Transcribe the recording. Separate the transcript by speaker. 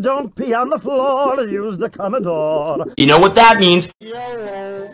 Speaker 1: Don't pee on the floor, use the Commodore.
Speaker 2: You know what that means.
Speaker 1: Yellow.